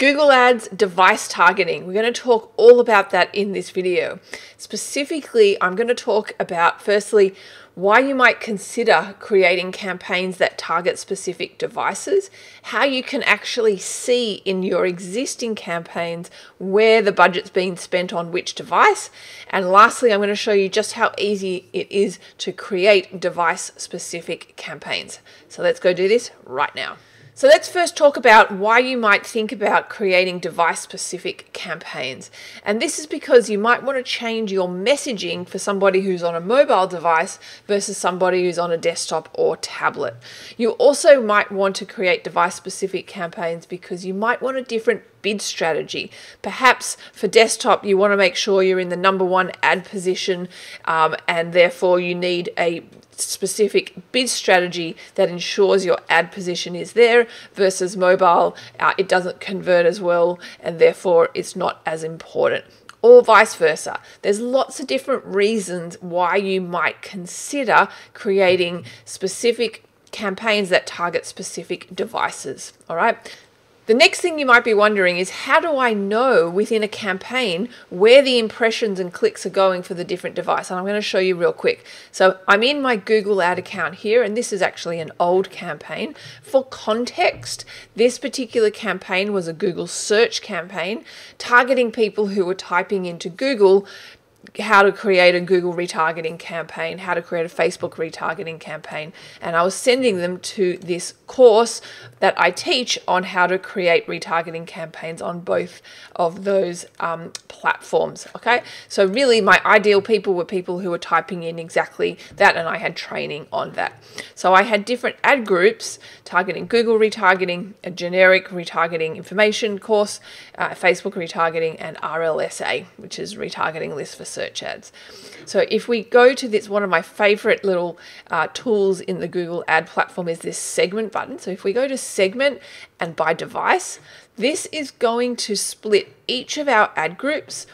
Google Ads device targeting. We're going to talk all about that in this video. Specifically, I'm going to talk about firstly why you might consider creating campaigns that target specific devices, how you can actually see in your existing campaigns where the budget's being spent on which device, and lastly, I'm going to show you just how easy it is to create device specific campaigns. So let's go do this right now. So let's first talk about why you might think about creating device specific campaigns. And this is because you might want to change your messaging for somebody who's on a mobile device versus somebody who's on a desktop or tablet. You also might want to create device specific campaigns because you might want a different bid strategy. Perhaps for desktop, you want to make sure you're in the number one ad position um, and therefore you need a specific bid strategy that ensures your ad position is there versus mobile, uh, it doesn't convert as well and therefore it's not as important or vice versa. There's lots of different reasons why you might consider creating specific campaigns that target specific devices. All right. The next thing you might be wondering is how do I know within a campaign where the impressions and clicks are going for the different device? And I'm going to show you real quick. So I'm in my Google ad account here, and this is actually an old campaign. For context, this particular campaign was a Google search campaign targeting people who were typing into Google how to create a Google retargeting campaign, how to create a Facebook retargeting campaign. And I was sending them to this course that I teach on how to create retargeting campaigns on both of those um, platforms. Okay, so really, my ideal people were people who were typing in exactly that, and I had training on that. So I had different ad groups targeting Google retargeting, a generic retargeting information course, uh, Facebook retargeting, and RLSA, which is retargeting list for search ads. So if we go to this, one of my favorite little uh, tools in the Google ad platform is this segment button. So if we go to segment and by device, this is going to split each of our ad groups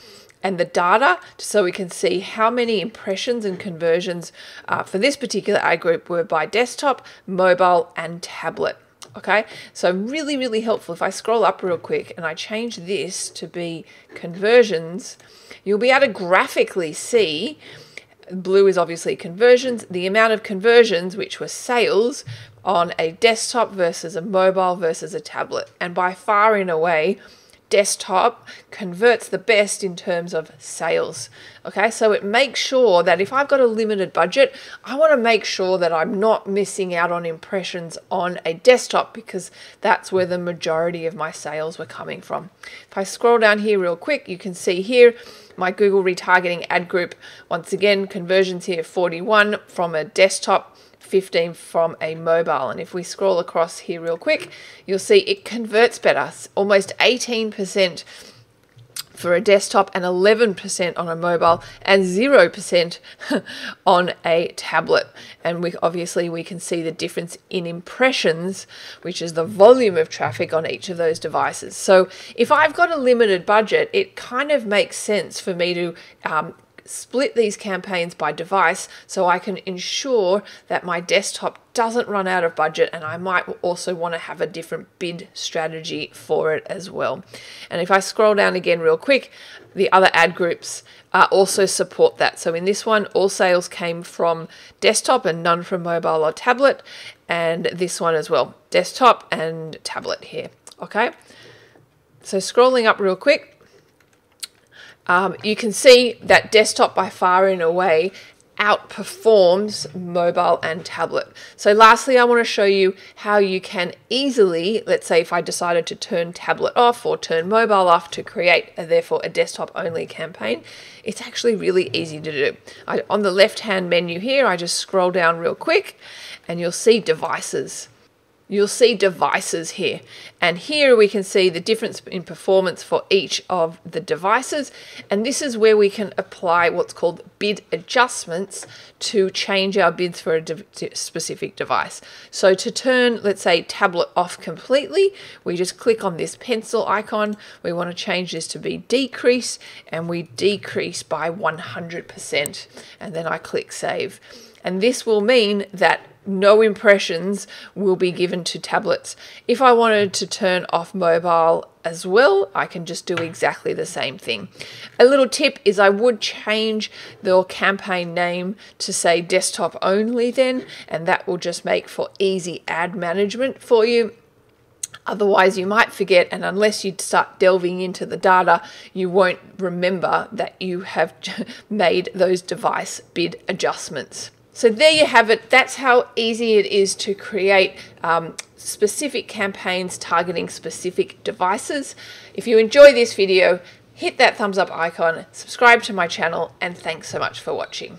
and the data so we can see how many impressions and conversions uh, for this particular ad group were by desktop, mobile, and tablet. Okay, so really, really helpful. If I scroll up real quick and I change this to be conversions, you'll be able to graphically see blue is obviously conversions, the amount of conversions, which were sales, on a desktop versus a mobile versus a tablet. And by far and away, desktop converts the best in terms of sales. Okay, so it makes sure that if I've got a limited budget, I want to make sure that I'm not missing out on impressions on a desktop because that's where the majority of my sales were coming from. If I scroll down here real quick, you can see here my Google retargeting ad group. Once again, conversions here 41 from a desktop 15 from a mobile. And if we scroll across here real quick, you'll see it converts better, almost 18% for a desktop and 11% on a mobile and 0% on a tablet. And we obviously we can see the difference in impressions, which is the volume of traffic on each of those devices. So if I've got a limited budget, it kind of makes sense for me to um, split these campaigns by device so I can ensure that my desktop doesn't run out of budget and I might also want to have a different bid strategy for it as well. And if I scroll down again real quick, the other ad groups uh, also support that. So in this one, all sales came from desktop and none from mobile or tablet. And this one as well, desktop and tablet here. Okay. So scrolling up real quick, um, you can see that desktop by far and away outperforms mobile and tablet. So lastly, I want to show you how you can easily, let's say if I decided to turn tablet off or turn mobile off to create a, therefore a desktop only campaign, it's actually really easy to do. I, on the left hand menu here, I just scroll down real quick and you'll see devices you'll see devices here. And here we can see the difference in performance for each of the devices. And this is where we can apply what's called bid adjustments to change our bids for a de specific device. So to turn, let's say, tablet off completely, we just click on this pencil icon. We want to change this to be decrease and we decrease by 100%. And then I click save. And this will mean that no impressions will be given to tablets. If I wanted to turn off mobile as well, I can just do exactly the same thing. A little tip is I would change the campaign name to say desktop only then, and that will just make for easy ad management for you. Otherwise, you might forget, and unless you start delving into the data, you won't remember that you have made those device bid adjustments. So there you have it. That's how easy it is to create um, specific campaigns targeting specific devices. If you enjoy this video, hit that thumbs up icon, subscribe to my channel, and thanks so much for watching.